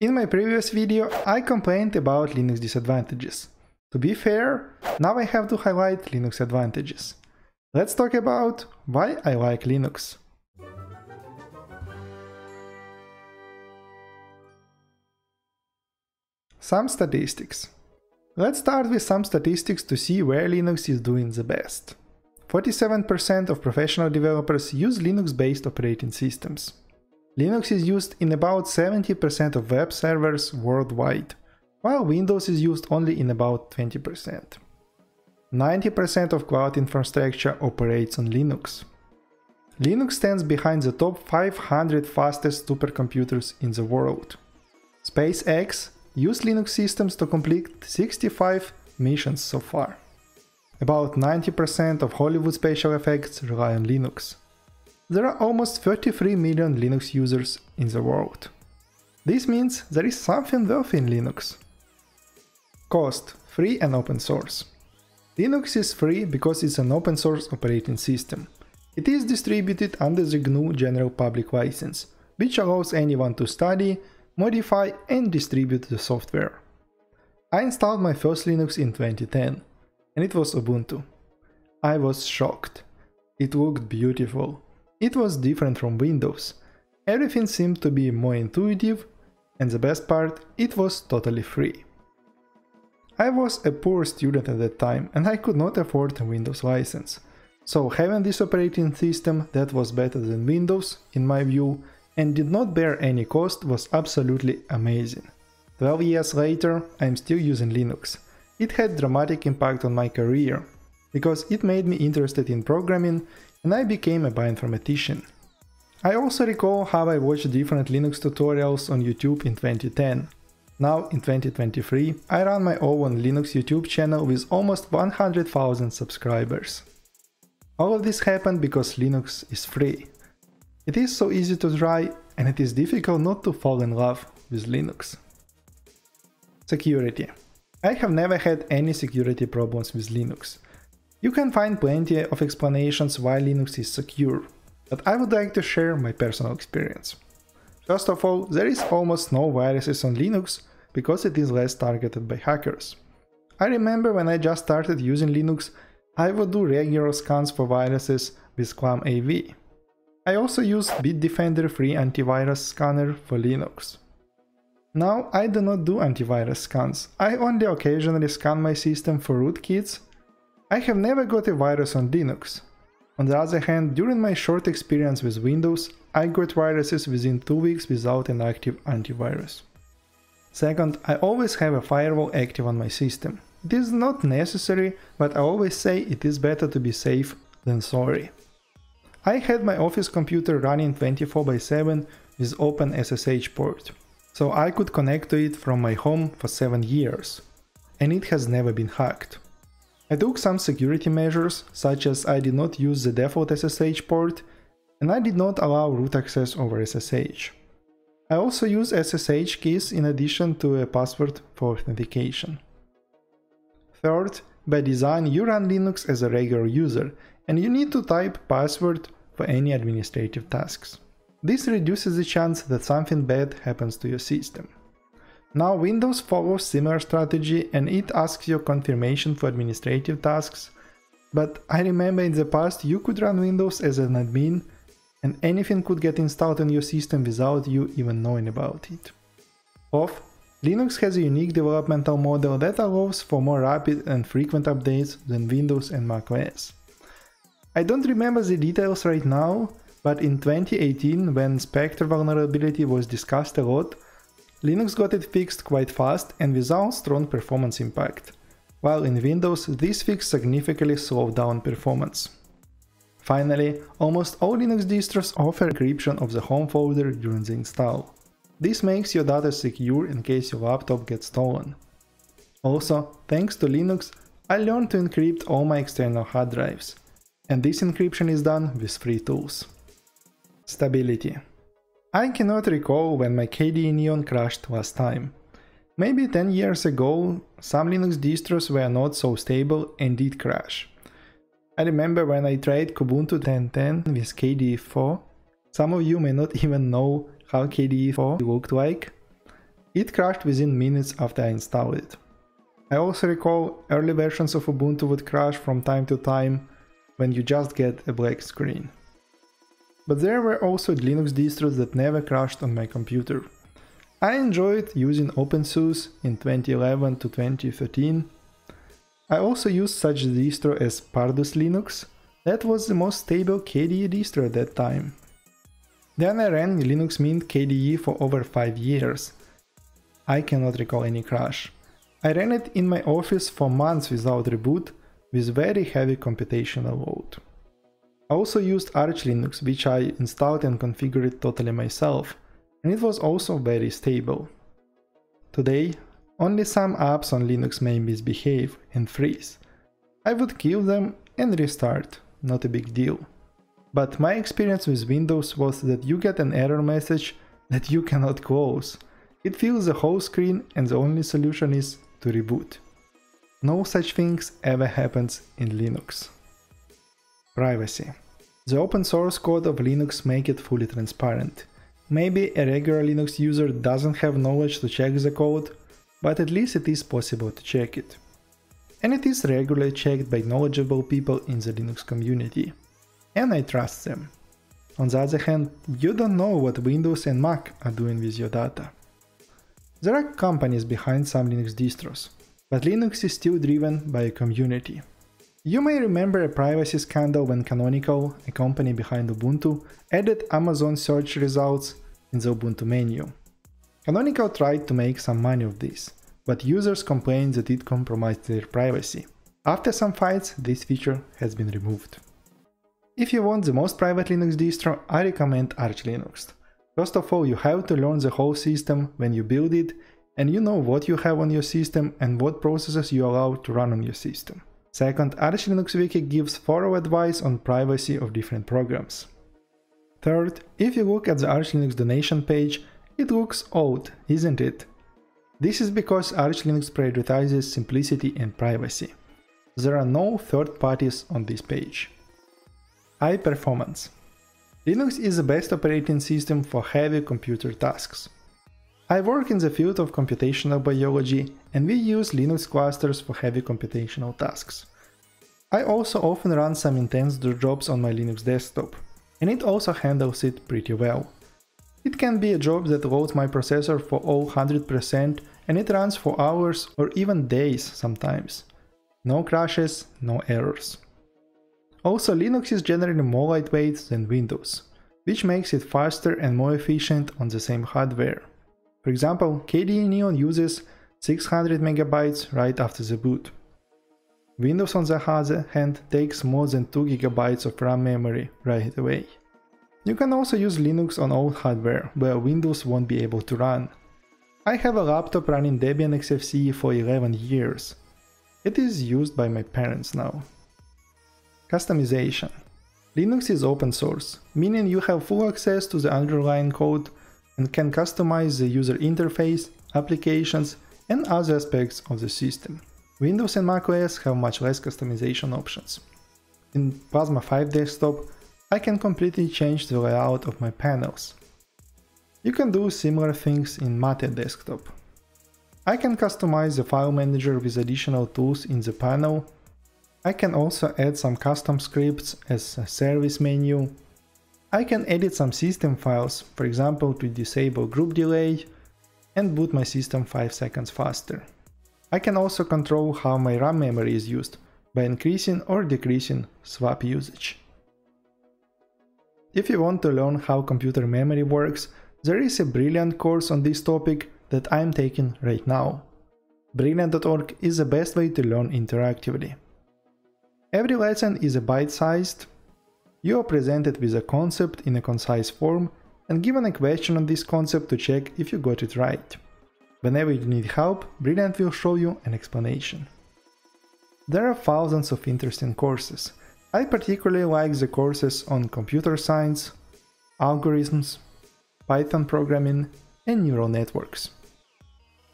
In my previous video, I complained about Linux disadvantages. To be fair, now I have to highlight Linux advantages. Let's talk about why I like Linux. Some statistics. Let's start with some statistics to see where Linux is doing the best. 47% of professional developers use Linux-based operating systems. Linux is used in about 70% of web servers worldwide, while Windows is used only in about 20%. 90% of cloud infrastructure operates on Linux. Linux stands behind the top 500 fastest supercomputers in the world. SpaceX used Linux systems to complete 65 missions so far. About 90% of Hollywood special effects rely on Linux. There are almost 33 million Linux users in the world. This means there is something worth in Linux. Cost, free and open source. Linux is free because it's an open source operating system. It is distributed under the GNU General Public License, which allows anyone to study, modify and distribute the software. I installed my first Linux in 2010, and it was Ubuntu. I was shocked. It looked beautiful. It was different from Windows. Everything seemed to be more intuitive, and the best part, it was totally free. I was a poor student at that time and I could not afford a Windows license. So having this operating system that was better than Windows, in my view, and did not bear any cost was absolutely amazing. 12 years later, I'm still using Linux. It had dramatic impact on my career, because it made me interested in programming and I became a bioinformatician. I also recall how I watched different Linux tutorials on YouTube in 2010. Now, in 2023, I run my own Linux YouTube channel with almost 100,000 subscribers. All of this happened because Linux is free. It is so easy to try and it is difficult not to fall in love with Linux. Security. I have never had any security problems with Linux. You can find plenty of explanations why Linux is secure, but I would like to share my personal experience. First of all, there is almost no viruses on Linux because it is less targeted by hackers. I remember when I just started using Linux, I would do regular scans for viruses with ClamAV. I also use Bitdefender free antivirus scanner for Linux. Now I do not do antivirus scans, I only occasionally scan my system for rootkits I have never got a virus on Linux. On the other hand, during my short experience with Windows, I got viruses within 2 weeks without an active antivirus. Second, I always have a firewall active on my system. It is not necessary, but I always say it is better to be safe than sorry. I had my office computer running 24 by 7 with open SSH port, so I could connect to it from my home for 7 years, and it has never been hacked. I took some security measures, such as I did not use the default SSH port and I did not allow root access over SSH. I also use SSH keys in addition to a password for authentication. Third, by design you run Linux as a regular user and you need to type password for any administrative tasks. This reduces the chance that something bad happens to your system. Now Windows follows similar strategy and it asks your confirmation for administrative tasks, but I remember in the past you could run Windows as an admin and anything could get installed on your system without you even knowing about it. Fourth, Linux has a unique developmental model that allows for more rapid and frequent updates than Windows and macOS. I don't remember the details right now, but in 2018 when Spectre vulnerability was discussed a lot, Linux got it fixed quite fast and without strong performance impact, while in Windows this fix significantly slowed down performance. Finally, almost all Linux distros offer encryption of the home folder during the install. This makes your data secure in case your laptop gets stolen. Also, thanks to Linux, I learned to encrypt all my external hard drives, and this encryption is done with free tools. Stability I cannot recall when my KDE Neon crashed last time. Maybe 10 years ago, some Linux distros were not so stable and did crash. I remember when I tried Kubuntu 10.10 with KDE 4. Some of you may not even know how KDE 4 looked like. It crashed within minutes after I installed it. I also recall early versions of Ubuntu would crash from time to time when you just get a black screen. But there were also Linux distros that never crashed on my computer. I enjoyed using OpenSUSE in 2011 to 2013. I also used such distro as Pardus Linux. That was the most stable KDE distro at that time. Then I ran Linux Mint KDE for over 5 years. I cannot recall any crash. I ran it in my office for months without reboot, with very heavy computational load. I also used Arch Linux, which I installed and configured totally myself, and it was also very stable. Today, only some apps on Linux may misbehave and freeze. I would kill them and restart, not a big deal. But my experience with Windows was that you get an error message that you cannot close. It fills the whole screen and the only solution is to reboot. No such things ever happens in Linux. Privacy. The open source code of Linux make it fully transparent. Maybe a regular Linux user doesn't have knowledge to check the code, but at least it is possible to check it. And it is regularly checked by knowledgeable people in the Linux community. And I trust them. On the other hand, you don't know what Windows and Mac are doing with your data. There are companies behind some Linux distros, but Linux is still driven by a community. You may remember a privacy scandal when Canonical, a company behind Ubuntu, added Amazon search results in the Ubuntu menu. Canonical tried to make some money of this, but users complained that it compromised their privacy. After some fights, this feature has been removed. If you want the most private Linux distro, I recommend Arch Linux. First of all, you have to learn the whole system when you build it, and you know what you have on your system and what processes you allow to run on your system. Second, Arch Linux Wiki gives thorough advice on privacy of different programs. Third, if you look at the Arch Linux donation page, it looks old, isn't it? This is because Arch Linux prioritizes simplicity and privacy. There are no third parties on this page. High performance. Linux is the best operating system for heavy computer tasks. I work in the field of computational biology and we use Linux clusters for heavy computational tasks. I also often run some intense jobs on my Linux desktop, and it also handles it pretty well. It can be a job that loads my processor for all 100% and it runs for hours or even days sometimes. No crashes, no errors. Also, Linux is generally more lightweight than Windows, which makes it faster and more efficient on the same hardware. For example, KDE Neon uses 600 MB right after the boot. Windows on the other hand takes more than 2 GB of RAM memory right away. You can also use Linux on old hardware, where Windows won't be able to run. I have a laptop running Debian XFCE for 11 years. It is used by my parents now. Customization. Linux is open source, meaning you have full access to the underlying code and can customize the user interface, applications, and other aspects of the system. Windows and macOS have much less customization options. In Plasma 5 desktop, I can completely change the layout of my panels. You can do similar things in Mate desktop. I can customize the file manager with additional tools in the panel I can also add some custom scripts as a service menu. I can edit some system files, for example to disable GRUB delay and boot my system 5 seconds faster. I can also control how my RAM memory is used by increasing or decreasing swap usage. If you want to learn how computer memory works, there is a brilliant course on this topic that I am taking right now. Brilliant.org is the best way to learn interactively. Every lesson is a bite-sized. You are presented with a concept in a concise form and given a question on this concept to check if you got it right. Whenever you need help, Brilliant will show you an explanation. There are thousands of interesting courses. I particularly like the courses on computer science, algorithms, Python programming, and neural networks.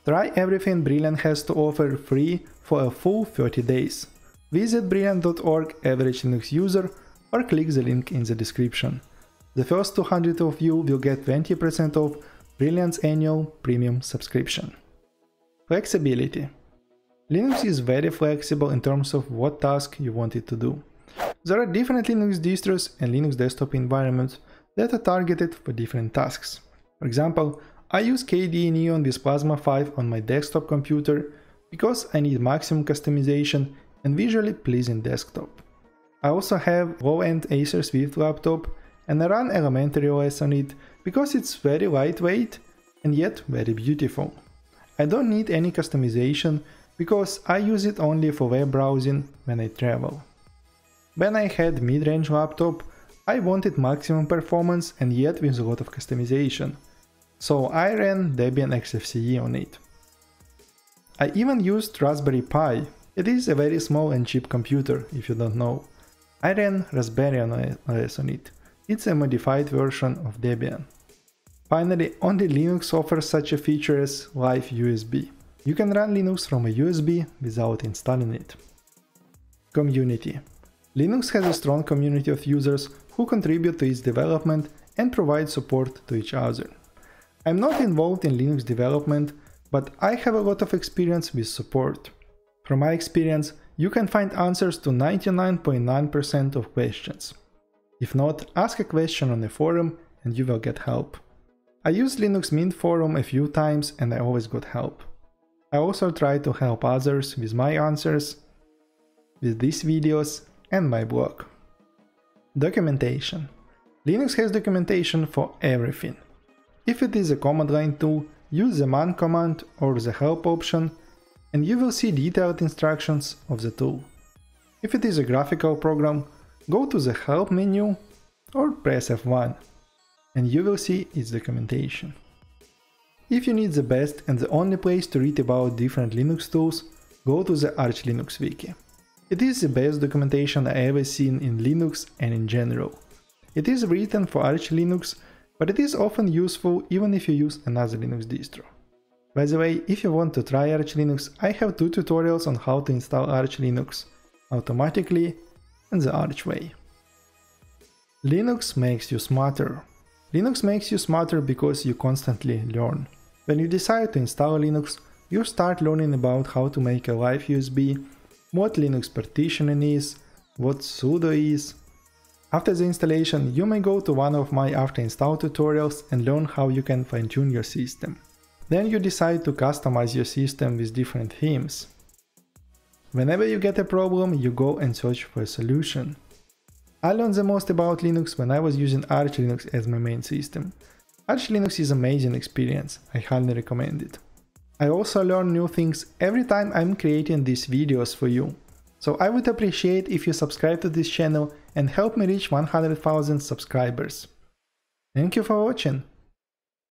Try everything Brilliant has to offer free for a full 30 days. Visit brilliant.org average Linux user or click the link in the description. The first 200 of you will get 20% off Brilliant's Annual Premium subscription. Flexibility. Linux is very flexible in terms of what task you want it to do. There are different Linux distros and Linux desktop environments that are targeted for different tasks. For example, I use KDE Neon with Plasma 5 on my desktop computer because I need maximum customization and visually pleasing desktop. I also have low-end Acer Swift laptop and I run Elementary OS on it because it's very lightweight and yet very beautiful. I don't need any customization because I use it only for web browsing when I travel. When I had mid-range laptop, I wanted maximum performance and yet with a lot of customization, so I ran Debian XFCE on it. I even used Raspberry Pi, it is a very small and cheap computer if you don't know. I ran Raspberry OS on it, it's a modified version of Debian. Finally, only Linux offers such a feature as Live USB. You can run Linux from a USB without installing it. Community. Linux has a strong community of users who contribute to its development and provide support to each other. I'm not involved in Linux development, but I have a lot of experience with support. From my experience, you can find answers to 99.9% of questions. If not, ask a question on the forum and you will get help. I used Linux Mint forum a few times and I always got help. I also try to help others with my answers, with these videos and my blog. Documentation. Linux has documentation for everything. If it is a command line tool, use the man command or the help option and you will see detailed instructions of the tool. If it is a graphical program, go to the help menu or press F1 and you will see its documentation. If you need the best and the only place to read about different Linux tools, go to the Arch Linux wiki. It is the best documentation I ever seen in Linux and in general. It is written for Arch Linux, but it is often useful even if you use another Linux distro. By the way, if you want to try Arch Linux, I have two tutorials on how to install Arch Linux automatically and the Arch way. Linux makes you smarter. Linux makes you smarter because you constantly learn. When you decide to install Linux, you start learning about how to make a live USB, what Linux partitioning is, what sudo is. After the installation, you may go to one of my after install tutorials and learn how you can fine tune your system. Then you decide to customize your system with different themes. Whenever you get a problem, you go and search for a solution. I learned the most about Linux when I was using Arch Linux as my main system. Arch Linux is amazing experience, I highly recommend it. I also learn new things every time I'm creating these videos for you. So I would appreciate if you subscribe to this channel and help me reach 100,000 subscribers. Thank you for watching.